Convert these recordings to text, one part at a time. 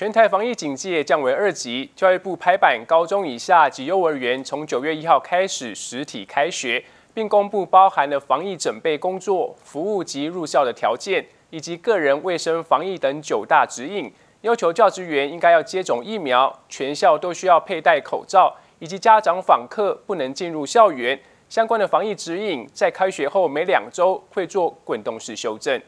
全台防疫警戒降为二级，教育部拍板，高中以下及幼儿园从九月一号开始实体开学，并公布包含了防疫准备工作、服务及入校的条件，以及个人卫生防疫等九大指引，要求教职员应该要接种疫苗，全校都需要佩戴口罩，以及家长访客不能进入校园。相关的防疫指引，在开学后每两周会做滚动式修正。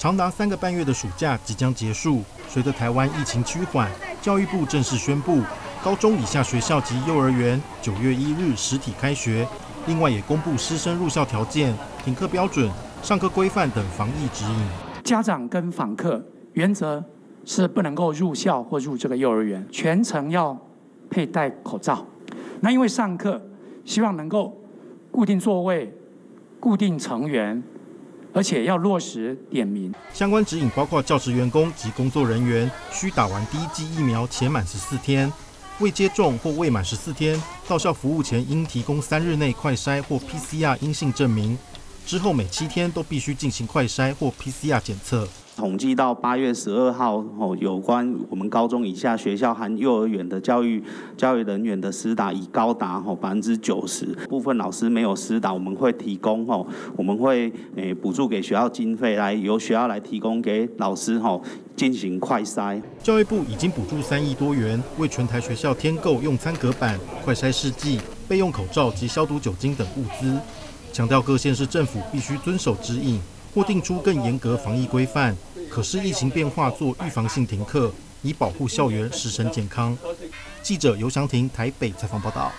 长达三个半月的暑假即将结束，随着台湾疫情趋缓，教育部正式宣布，高中以下学校及幼儿园九月一日实体开学。另外也公布师生入校条件、停课标准、上课规范等防疫指引。家长跟访客原则是不能够入校或入这个幼儿园，全程要佩戴口罩。那因为上课，希望能够固定座位、固定成员。而且要落实点名。相关指引包括教职员工及工作人员需打完第一剂疫苗且满十四天，未接种或未满十四天到校服务前应提供三日内快筛或 PCR 阴性证明，之后每七天都必须进行快筛或 PCR 检测。统计到八月十二号，吼，有关我们高中以下学校含幼儿园的教育教育人员的施打已高达吼百分之九十，部分老师没有施打，我们会提供吼，我们会诶补助给学校经费来由学校来提供给老师吼进行快筛。教育部已经补助三亿多元，为全台学校添购用餐隔板、快筛试剂、备用口罩及消毒酒精等物资，强调各县市政府必须遵守指引，或定出更严格防疫规范。可是疫情变化做预防性停课，以保护校园师生健康。记者尤祥庭台北采访报道。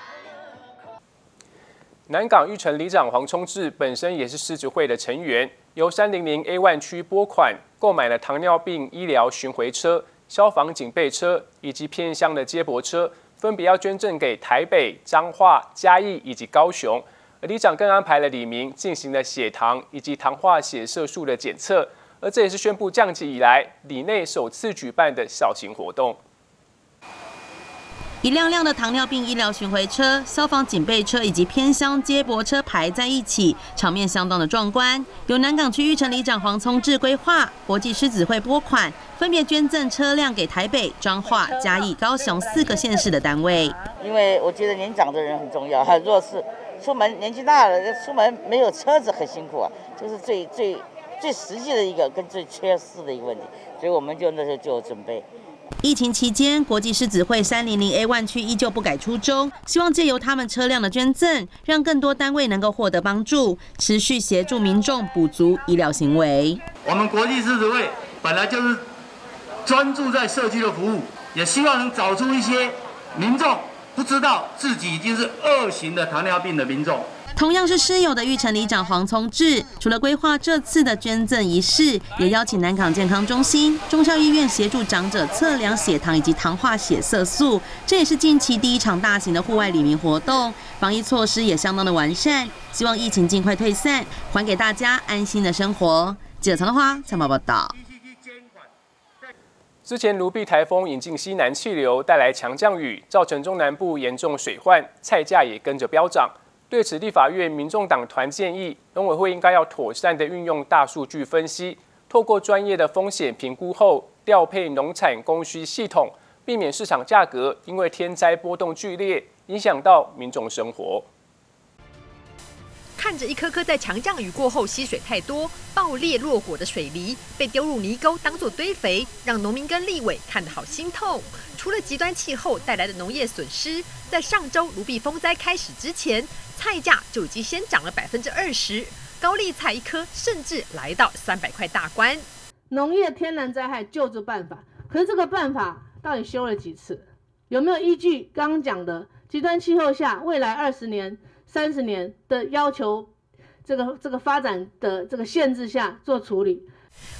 南港玉成里长黄聪志本身也是狮子会的成员，由三零零 A 万区拨款购买了糖尿病医疗巡回车、消防警备车以及偏乡的接驳车，分别要捐赠给台北、彰化、嘉义以及高雄。而里长更安排了李明进行了血糖以及糖化血色素的检测。而这也是宣布降级以来里内首次举办的小型活动。一辆辆的糖尿病医疗巡回车、消防警备车以及偏乡接驳车排在一起，场面相当的壮观。由南港区玉城里长黄聪智规划，国际狮子会拨款，分别捐赠车辆给台北、彰化、嘉义、高雄四个县市的单位。因为我觉得年长的人很重要，很弱势，出门年纪大了，出门没有车子很辛苦啊，这是最最。最实际的一个跟最缺失的一个问题，所以我们就那时候就有准备。疫情期间，国际狮子会三零零 A 万区依旧不改初衷，希望借由他们车辆的捐赠，让更多单位能够获得帮助，持续协助民众补足医疗行为。我们国际狮子会本来就是专注在社区的服务，也希望能找出一些民众不知道自己已经是二型的糖尿病的民众。同样是师友的玉成里长黄聪志，除了规划这次的捐赠仪式，也邀请南港健康中心、中校医院协助长者测量血糖以及糖化血色素。这也是近期第一场大型的户外里民活动，防疫措施也相当的完善，希望疫情尽快退散，还给大家安心的生活。记者陈德花采访报道。之前卢碧台风引进西南气流，带来强降雨，造成中南部严重水患，菜价也跟着飙涨。对此，立法院民众党团建议，农委会应该要妥善的运用大数据分析，透过专业的风险评估后，调配农产供需系统，避免市场价格因为天灾波动剧烈，影响到民众生活。看着一颗颗在强降雨过后吸水太多、爆裂落果的水梨被丢入泥沟当做堆肥，让农民跟立委看得好心痛。除了极端气候带来的农业损失，在上周卢碧风灾开始之前，菜价就已经先涨了百分之二十，高丽菜一颗甚至来到三百块大关。农业天然灾害救助办法，可是这个办法到底修了几次？有没有依据刚刚讲的极端气候下未来二十年？三十年的要求，这个这个发展的这个限制下做处理。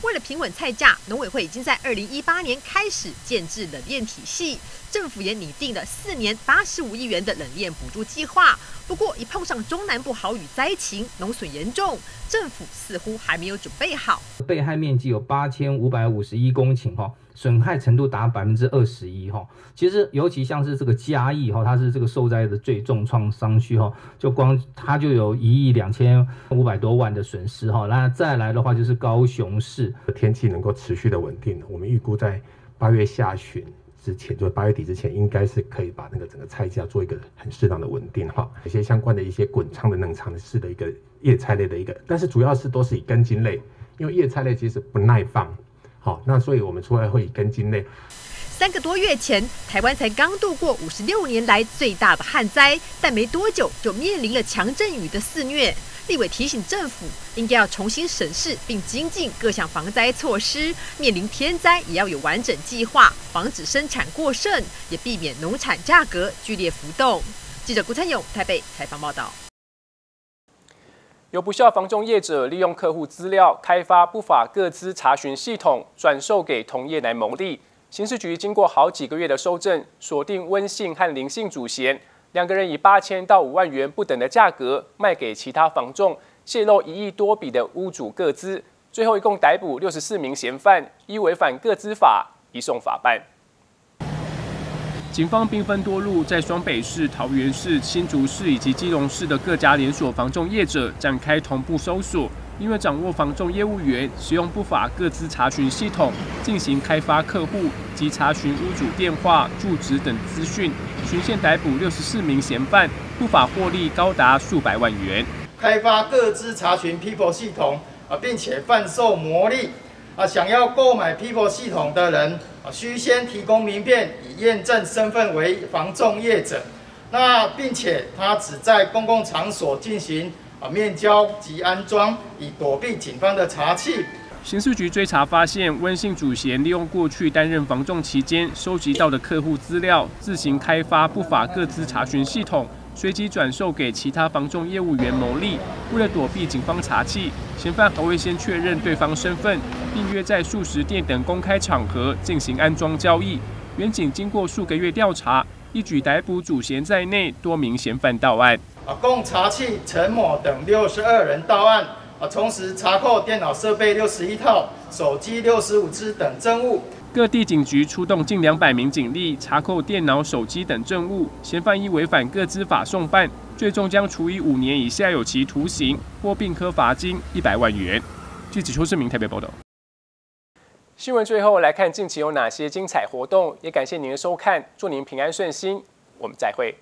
为了平稳菜价，农委会已经在二零一八年开始建制冷链体系，政府也拟定了四年八十五亿元的冷链补助计划。不过，一碰上中南部豪雨灾情，农损严重，政府似乎还没有准备好。被害面积有八千五百五十一公顷，哈。损害程度达百分之二十一哈，其实尤其像是这个嘉义哈，它是这个受灾的最重创伤区哈，就光它就有一亿两千五百多万的损失哈。那再来的话就是高雄市。天气能够持续的稳定，我们预估在八月下旬之前，就八月底之前，应该是可以把那个整个菜价做一个很适当的稳定哈。一些相关的一些滚烫的冷藏式的一个叶菜类的一个，但是主要是都是以根茎类，因为叶菜类其实不耐放，好，那所以我们出来会以根茎类。三个多月前，台湾才刚度过五十六年来最大的旱灾，但没多久就面临了强阵雨的肆虐。立委提醒政府，应该要重新审视并精进各项防灾措施，面临天灾也要有完整计划，防止生产过剩，也避免农产价格剧烈浮动。记者顾灿勇台北采访报道。有不孝房仲业者利用客户资料开发不法各资查询系统，转售给同业来牟利。刑事局经过好几个月的收证，锁定温姓和林姓主嫌两个人，以八千到五万元不等的价格卖给其他房仲，泄露一亿多笔的屋主各资。最后一共逮捕六十四名嫌犯，依违反各资法移送法办。警方兵分多路，在双北市、桃园市、新竹市以及基隆市的各家连锁房仲业者展开同步搜索。因为掌握房仲业务员使用不法各资查询系统进行开发客户及查询屋主电话、住址等资讯，循线逮捕六十四名嫌犯，不法获利高达数百万元。开发各资查询 People 系统啊，并且贩售魔力啊，想要购买 People 系统的人啊，需先提供名片以验证身份为房仲业者，那并且他只在公共场所进行。啊，面交及安装，以躲避警方的查缉。刑事局追查发现，温姓主嫌利用过去担任房仲期间收集到的客户资料，自行开发不法各资查询系统，随即转售给其他房仲业务员牟利。为了躲避警方查缉，嫌犯还未先确认对方身份，并约在素食店等公开场合进行安装交易。远警经过数个月调查，一举逮捕主嫌在内多名嫌犯到案。啊，共查缉陈某等六十二人到案，啊，同时查扣电脑设备六十一套、手机六十五支等证物。各地警局出动近两百名警力查扣电脑、手机等证物，嫌犯依违反各资法送办，最终将处以五年以下有期徒刑或并科罚金一百万元。记者邱世明台北报道。新闻最后来看近期有哪些精彩活动，也感谢您的收看，祝您平安顺心，我们再会。